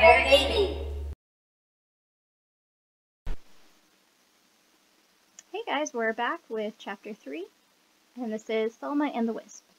Hey guys, we're back with chapter 3, and this is Selma and the Wisp.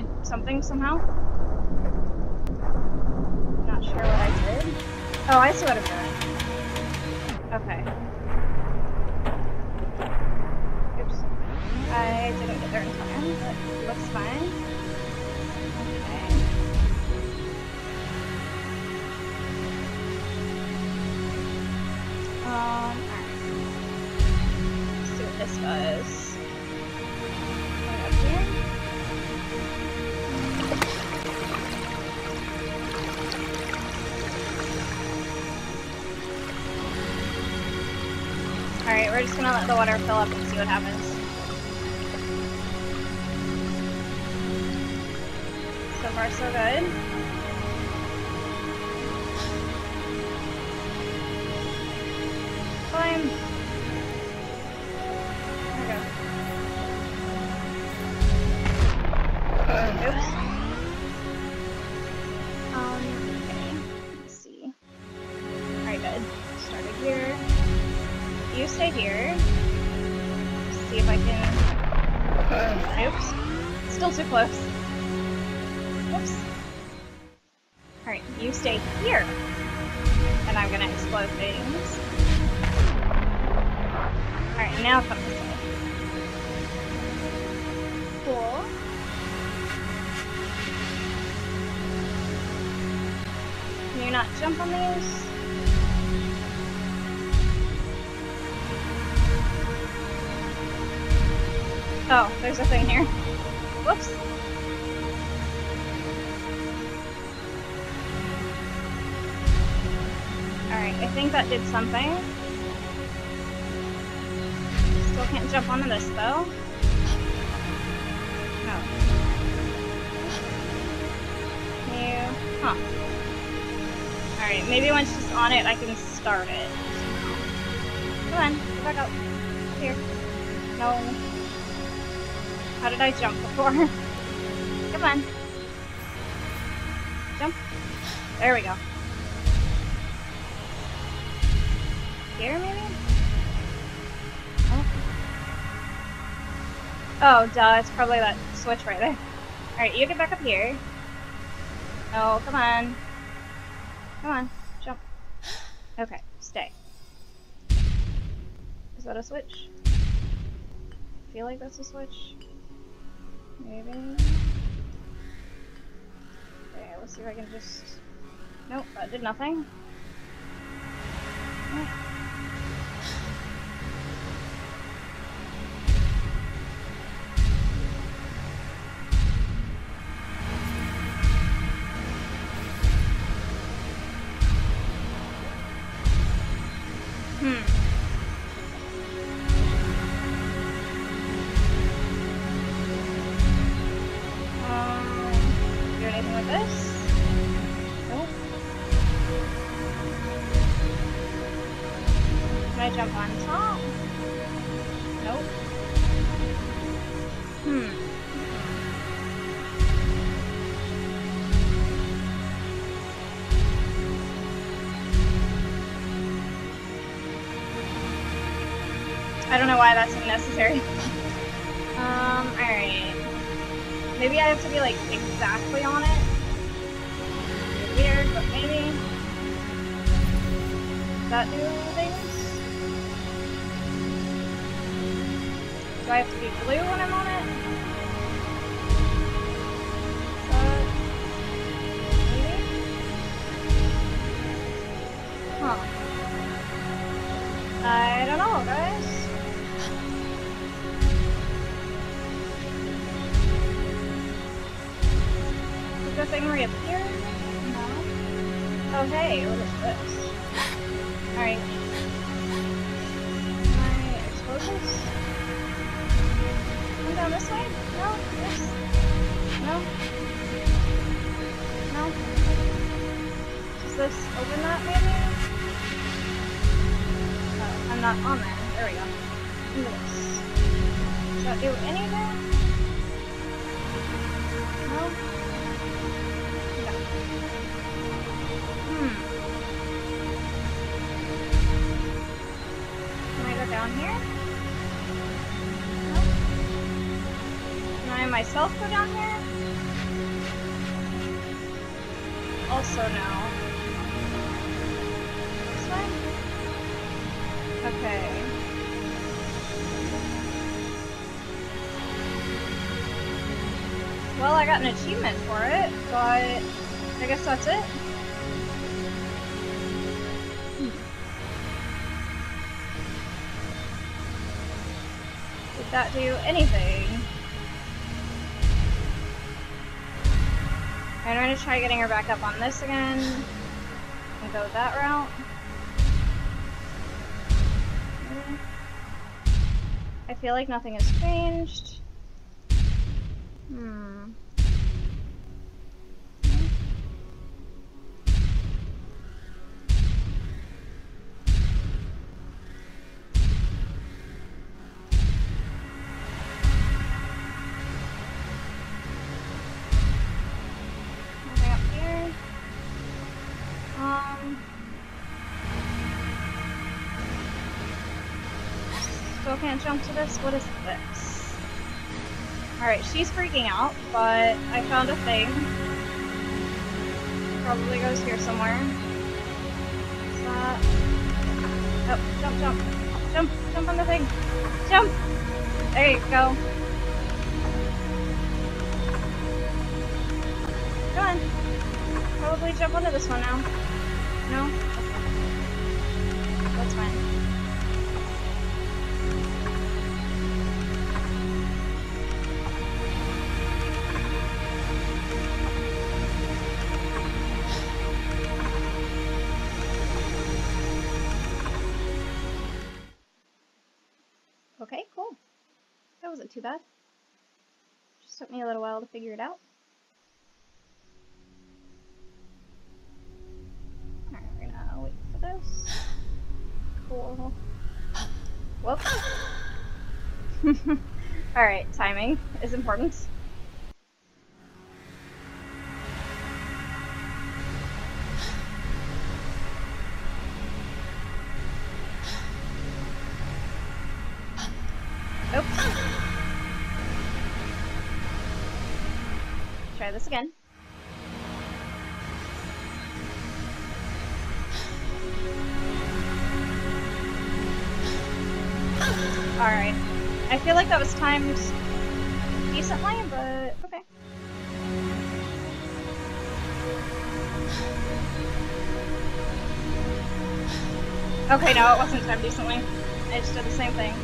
Did something somehow. Not sure what I did. Oh, I see what I'm doing. The water fill up and see what happens. So far, so good. Climb. Now. Cool. Can you not jump on these? Oh, there's a thing here. Whoops. Alright, I think that did something. Can't jump onto this though. No. You? Huh. Alright, maybe once she's on it, I can start it. Come on, go back up. Here. No. How did I jump before? Come on. Jump. There we go. Here, maybe? Oh, duh, it's probably that switch right there. Alright, you get back up here. No, come on. Come on, jump. Okay, stay. Is that a switch? I feel like that's a switch. Maybe. Okay, let's see if I can just. Nope, that did nothing. Eh. that's unnecessary. um, alright. Maybe I have to be, like, exactly on it. Weird, but maybe. That do things? Do I have to be blue when I'm on it? Huh. I don't know, guys. The thing reappear? No. Oh hey, what is this? Alright. Expose this? Come down this way? No? Yes? No? No? Does this open that maybe? Oh, I'm not on there. There we go. This. Does that do anything? Myself go down here? Also no. This way? Okay. Well, I got an achievement for it, but I guess that's it. Hmm. Did that do anything? I'm gonna try getting her back up on this again and go that route. I feel like nothing has changed. Hmm. Can't jump to this? What is this? Alright, she's freaking out, but I found a thing. Probably goes here somewhere. What's that? Oh, jump, jump. Jump, jump on the thing. Jump! There you go. Come on. Probably jump onto this one now. No? Too bad. Just took me a little while to figure it out. We're gonna wait for this. Cool. Whoop. Alright, timing is important. But okay. Okay, no, it wasn't timed decently. I just did the same thing.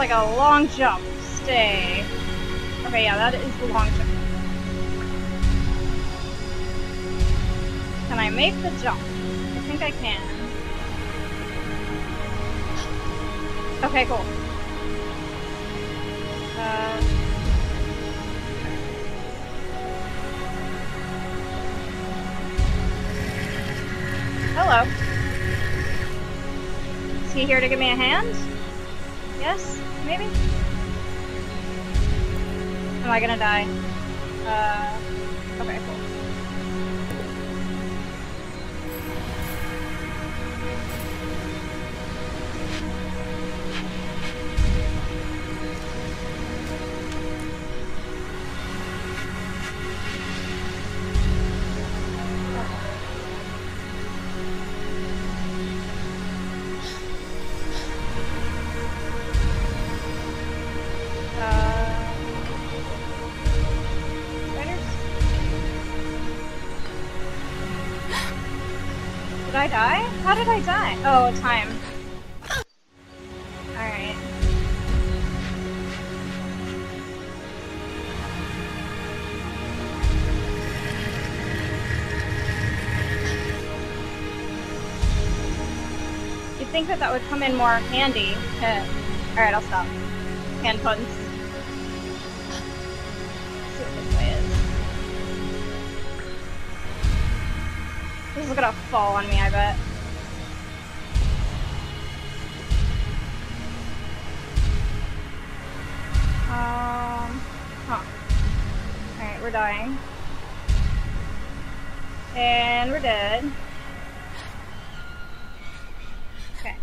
Like a long jump. Stay. Okay, yeah, that is the long jump. Can I make the jump? I think I can. Okay, cool. Uh, hello. Is he here to give me a hand? Yes? Maybe? Am I gonna die? Uh, okay, cool. Die? How did I die? Oh, time. Alright. You'd think that that would come in more handy. Alright, I'll stop. Hand puns. This is gonna fall on me, I bet. Um, huh. Alright, we're dying. And we're dead. Okay.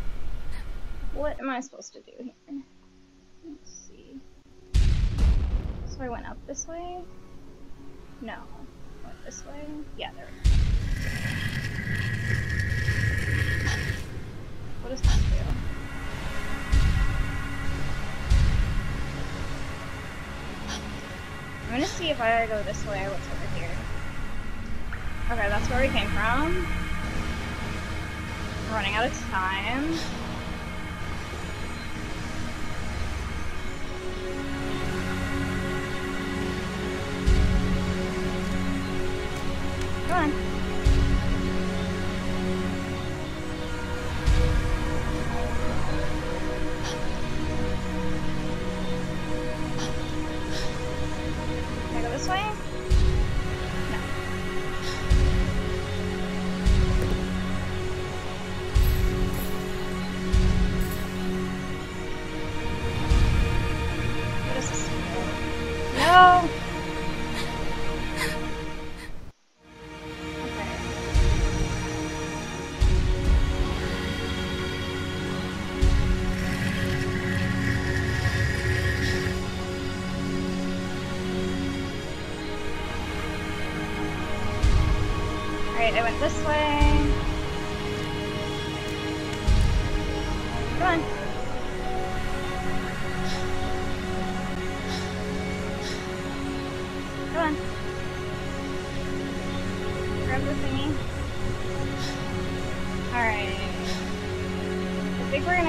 What am I supposed to do here? Let's see. So I went up this way? No. Went this way? Yeah, there we go. What this do? I'm gonna see if I go this way, what's over here. Okay, that's where we came from. We're running out of time.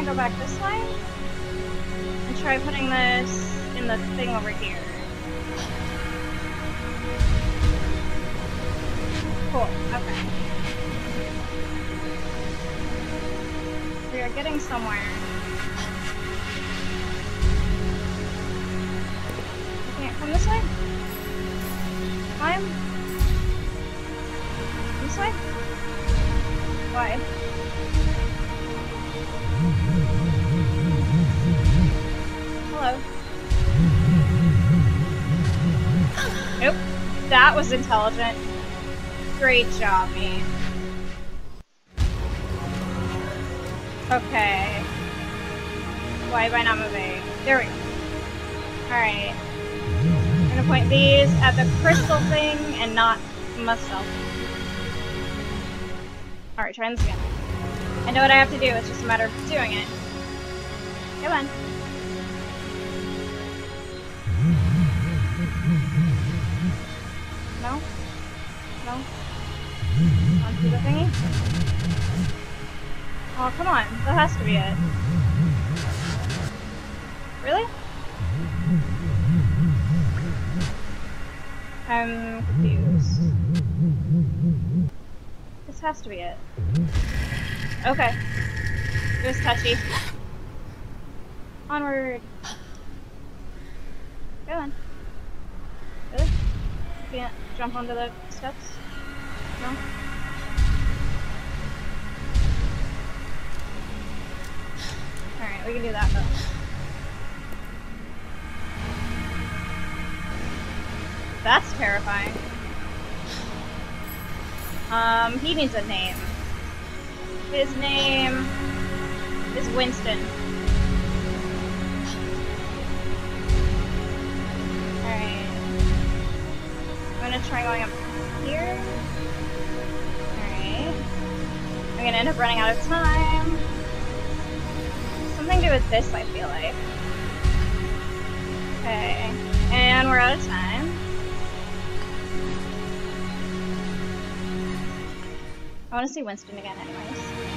Go back this way. And try putting this in the thing over here. Cool, okay. We are getting somewhere. Can't come this way? Climb? This way? Why? That was intelligent. Great job, me. Okay. Why am I not moving? There we go. Alright. I'm gonna point these at the crystal thing and not myself. Alright, try this again. I know what I have to do, it's just a matter of doing it. Come on. No? No? Onto the thingy? Oh, come on. That has to be it. Really? I'm confused. This has to be it. Okay. It was touchy. Onward. Go on. Really? Can't jump onto the steps? No? Alright, we can do that though. That's terrifying. Um, he needs a name. His name is Winston. Gonna try going up here. Alright. I'm gonna end up running out of time. Something to do with this, I feel like. Okay. And we're out of time. I want to see Winston again anyways.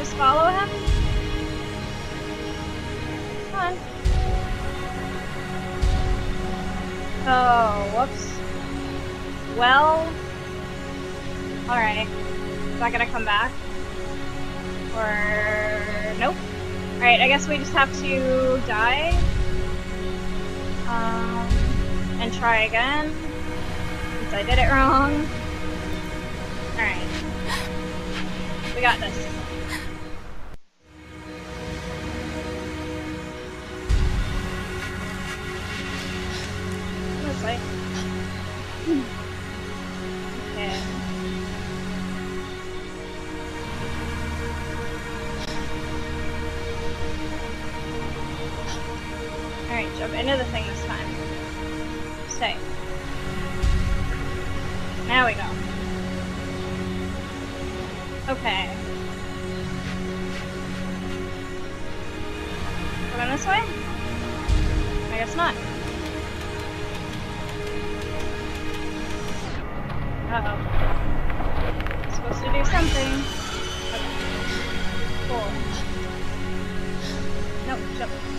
Just follow him? Come on. Oh, whoops. Well... Alright. Is that gonna come back? Or... Nope. Alright, I guess we just have to die. Um, and try again. Since I did it wrong. Alright. We got this. This Stay. Now we go. Okay. We're going this way? I guess not. Uh-oh. Supposed to do something. Okay. Cool. No, jump.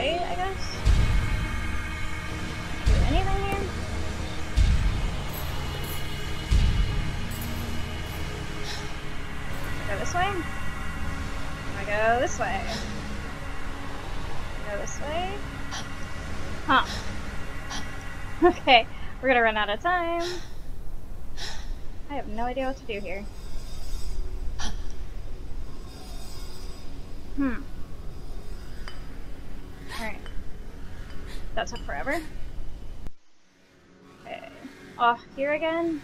Stay, I guess? Do anything here? Go this way? I go this way. Go this way. Huh. Okay, we're gonna run out of time. I have no idea what to do here. That took forever. Okay. Off here again.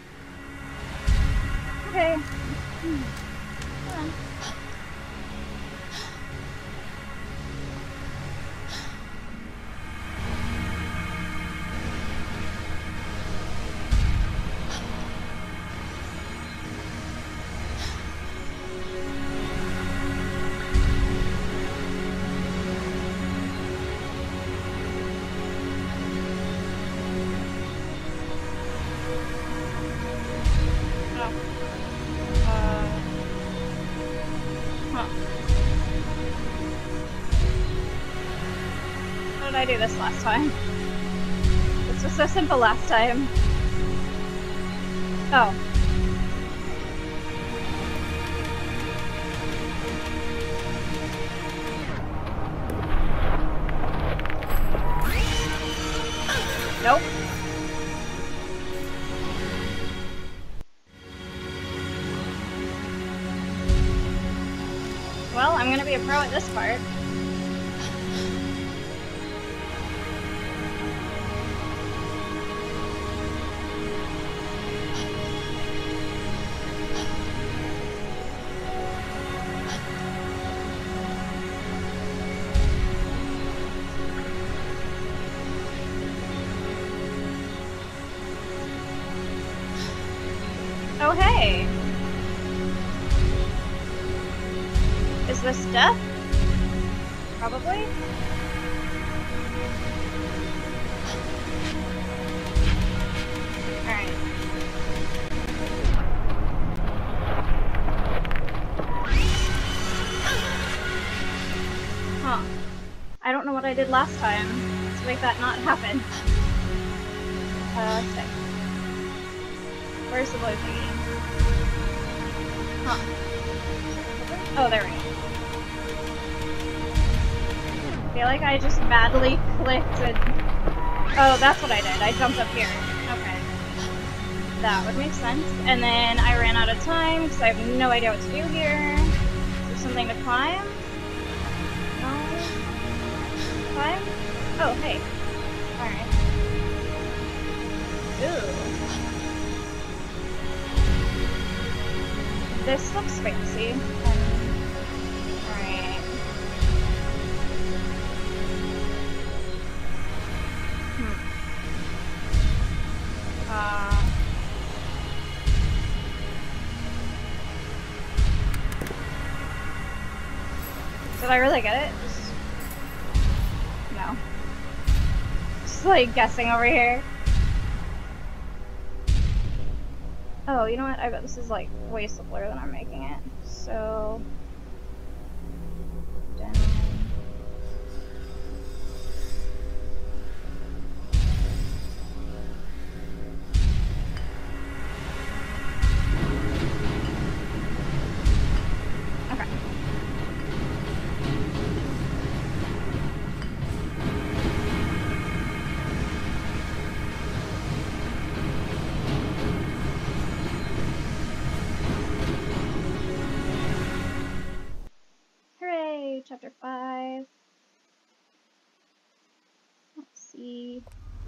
Okay. Hmm. This last time? This was so simple last time. Oh. Nope. Well, I'm gonna be a pro at this part. Huh. I don't know what I did last time to make that not happen. Uh. Where's the blue thingy? Huh. Oh, there we go. I feel like I just badly clicked and... Oh, that's what I did. I jumped up here. Okay. That would make sense. And then I ran out of time because I have no idea what to do here. Is there something to climb? time? Oh, hey. Alright. Ooh. This looks fancy. Alright. Hmm. Uh... Did I really get it? Just... Just like guessing over here. Oh, you know what? I bet this is like way simpler than I'm making it. So...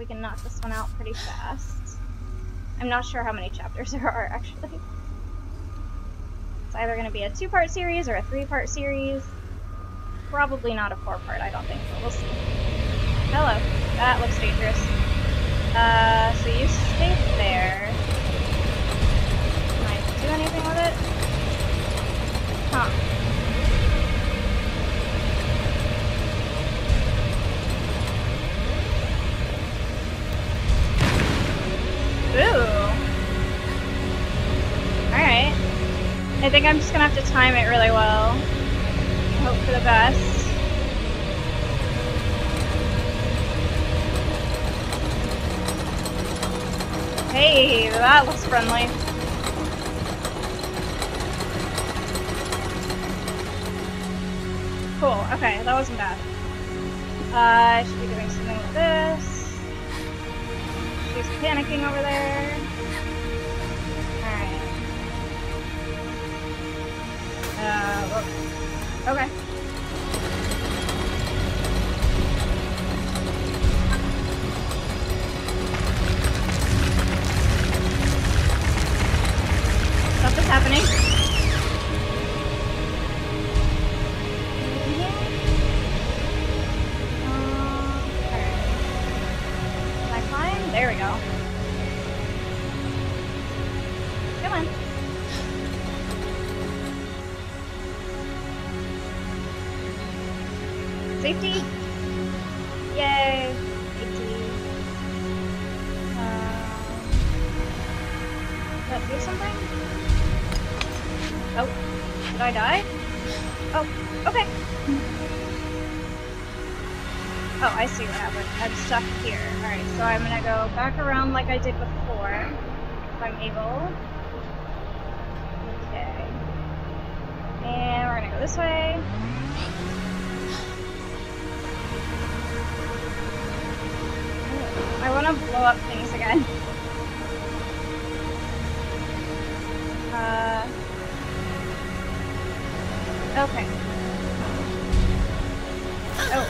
can knock this one out pretty fast. I'm not sure how many chapters there are, actually. It's either going to be a two-part series or a three-part series. Probably not a four-part, I don't think, but we'll see. Hello. That looks dangerous. Uh, so you stay there. Can I do anything with it? Huh. Ooh. Alright. I think I'm just gonna have to time it really well. Hope for the best. Hey, that looks friendly. Cool, okay, that wasn't bad. Uh, I should be doing something with this. She's panicking over there. Alright. Uh, okay. I wanna blow up things again. Uh... Okay. Oh,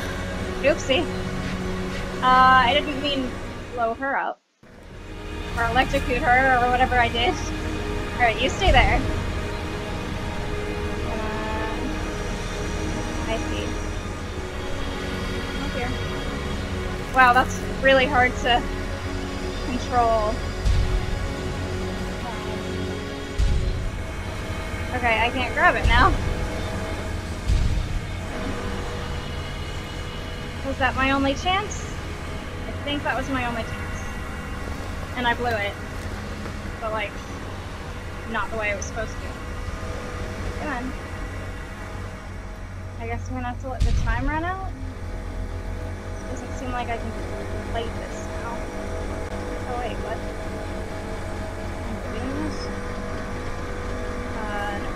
oopsie. Uh, I didn't mean blow her up. Or electrocute her, or whatever I did. Alright, you stay there. Wow, that's really hard to control. Okay, I can't grab it now. Was that my only chance? I think that was my only chance. And I blew it. But like, not the way it was supposed to. Come on. I guess I'm gonna have to let the time run out? Doesn't seem like I can play this now. Oh wait, what? Uh, no.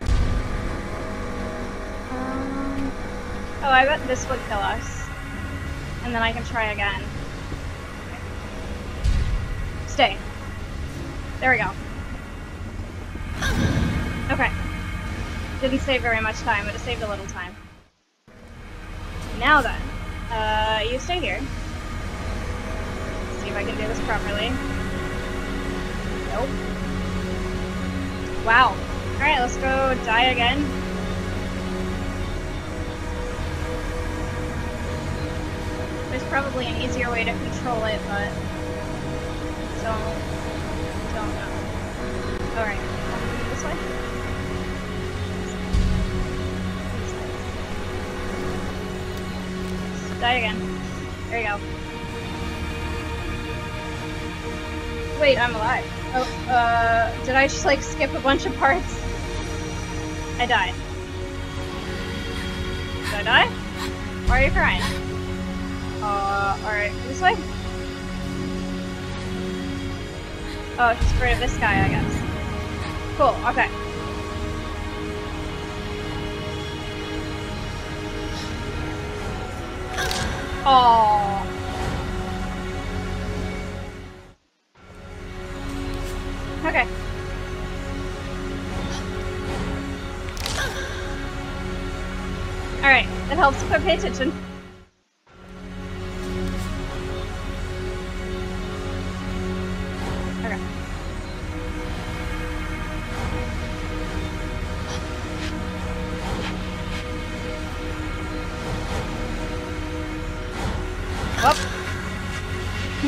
Um, oh, I bet this would kill us. And then I can try again. Stay. There we go. Okay. Didn't save very much time, but it saved a little time. Now then, uh, you stay here. See if I can do this properly. Nope. Wow. Alright, let's go die again. There's probably an easier way to control it, but don't don't know. Alright, this way. Die again. There you go. Wait, I'm alive. Oh, uh, did I just like skip a bunch of parts? I died. Did I die? Why are you crying? Uh, alright, this way? Oh, she's afraid of this guy, I guess. Cool, okay. Oh. Okay. Alright, it helps if I pay attention.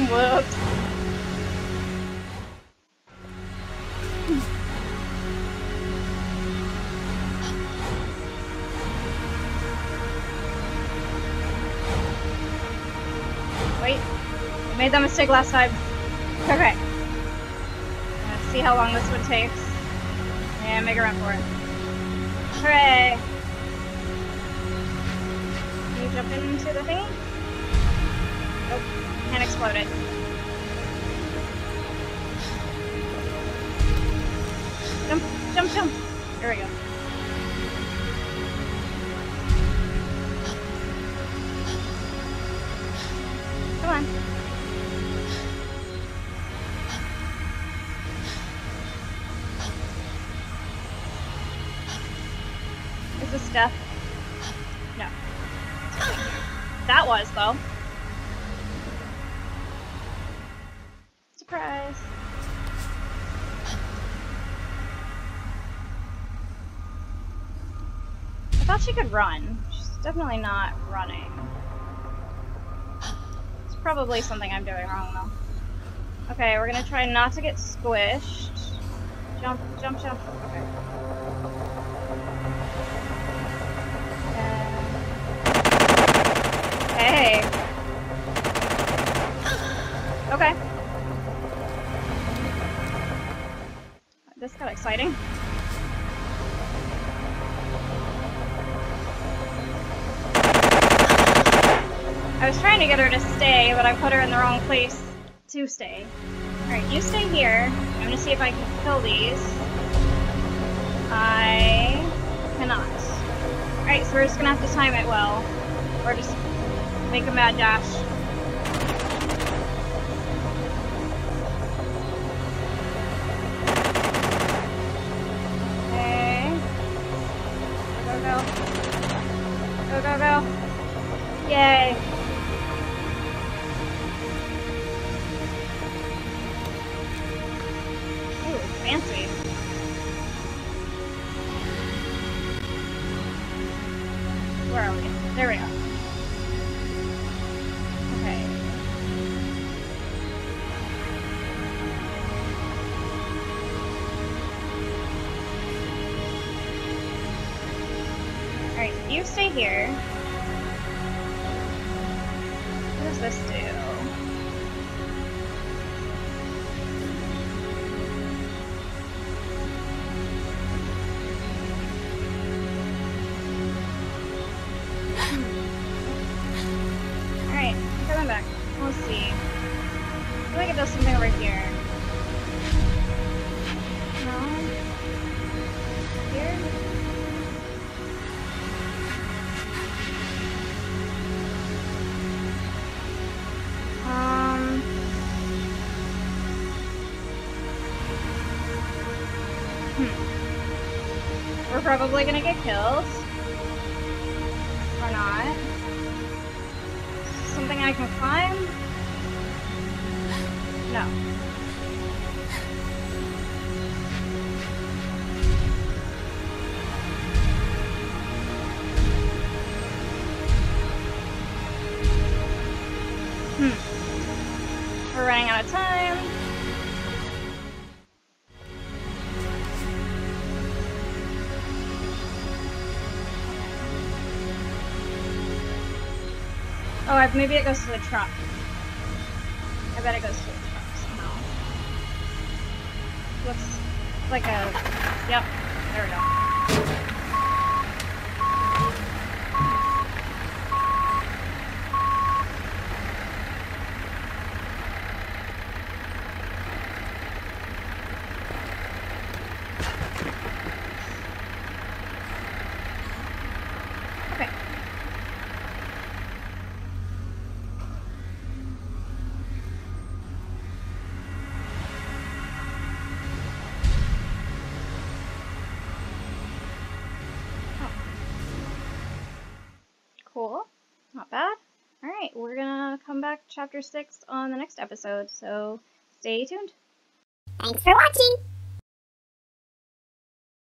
Whoops. Wait. I made that mistake last time. Okay. Let's see how long this one takes. And make a run for it. Hooray! Can you jump into the thingy? Nope. Can't explode it. Jump, jump, jump. There we go. Come on. Is this stuff? No. That was, though. Surprise. I thought she could run. She's definitely not running. It's probably something I'm doing wrong, though. Okay, we're gonna try not to get squished. Jump, jump, jump. Okay. Hey. This got exciting. I was trying to get her to stay, but I put her in the wrong place to stay. Alright, you stay here. I'm gonna see if I can kill these. I cannot. Alright, so we're just gonna have to time it well. Or just make a mad dash. It does something over here. No? Here? Um. Hmm. We're probably gonna get killed. Or not. Something I can Oh, maybe it goes to the truck. I bet it goes to the truck somehow. Looks like a... Yep, there we go. Chapter 6 on the next episode, so stay tuned. Thanks for watching!